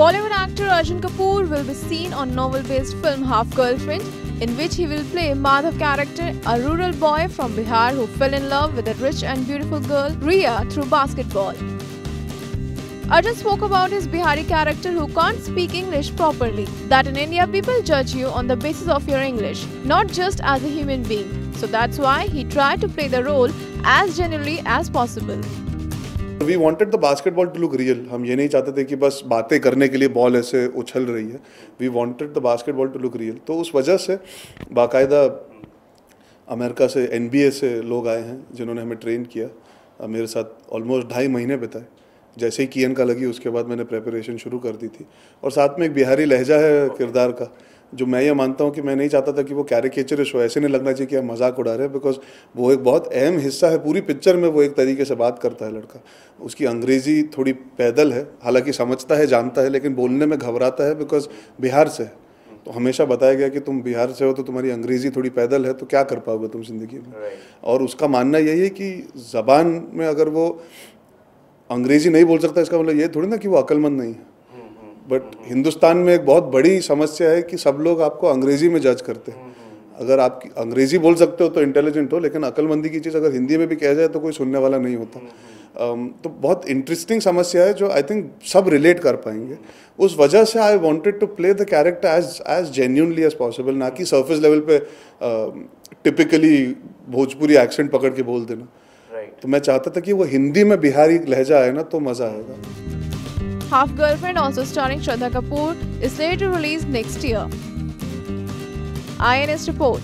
Bollywood actor Arjun Kapoor will be seen on novel-based film Half Girlfriend, in which he will play Madhav character, a rural boy from Bihar who fell in love with a rich and beautiful girl, Riya, through basketball. Arjun spoke about his Bihari character who can't speak English properly. That in India people judge you on the basis of your English, not just as a human being. So that's why he tried to play the role as genuinely as possible. We wanted the basketball to look real हम ये नहीं चाहते थे कि बस बातें करने के लिए बॉल ऐसे उछल रही है। We wanted the basketball to look real तो उस वजह से बाकायदा अमेरिका से NBA से लोग आए हैं, जिन्होंने हमें ट्रेन किया। मेरे साथ ऑलमोस्ट ढाई महीने बिताए। जैसे ही कियन का लगी, उसके बाद मैंने प्रेपरेशन शुरू कर दी थी। और साथ में एक बिहारी लहजा है किरदार का। जो मैं ये मानता हूँ कि मैं नहीं चाहता था कि वो कैरिकेचरिश हो ऐसे नहीं लगना चाहिए कि हम मज़ाक उड़ा रहे हैं बिकॉज़ वो एक बहुत अहम हिस्सा है पूरी पिक्चर में वो एक तरीके से बात करता है लड़का। उसकी अंग्रेज़ी थोड़ी पैदल है हालाँकि समझता है जानता है लेकिन बोलने में घबराता है बिकॉज़ बिहार से है। तो हमेशा बताया गया कि तुम बिहार से हो तो तुम्हारी अंग्रेज़ी थोड़ी पैदल है तो क्या कर पाओगे तुम ज़िंदगी में? और उसका मानना यही है कि ज़बान में अगर वो अंग्रेज़ी नहीं बोल सकता इसका मतलब ये थोड़ी ना कि वो अक्लमंद नहीं है। बट हिंदुस्तान में एक बहुत बड़ी समस्या है कि सब लोग आपको अंग्रेज़ी में जज करते हैं। अगर आप अंग्रेज़ी बोल सकते हो तो इंटेलिजेंट हो लेकिन अकलमंदी की चीज़ अगर हिंदी में भी कहा जाए तो कोई सुनने वाला नहीं होता। Um, तो बहुत इंटरेस्टिंग समस्या है जो आई थिंक सब रिलेट कर पाएँगे। उस वजह से I wanted to play the character as as genuinely as possible ना कि सर्फेस लेवल पे टिपिकली uh, भोजपुरी एक्सेंट पकड़ के बोल देना। Right. तो मैं चाहता था कि वो हिंदी में बिहारी लहजा आए ना तो मज़ा आएगा। Half Girlfriend, also starring Shraddha Kapoor, is slated to release next year. INS report.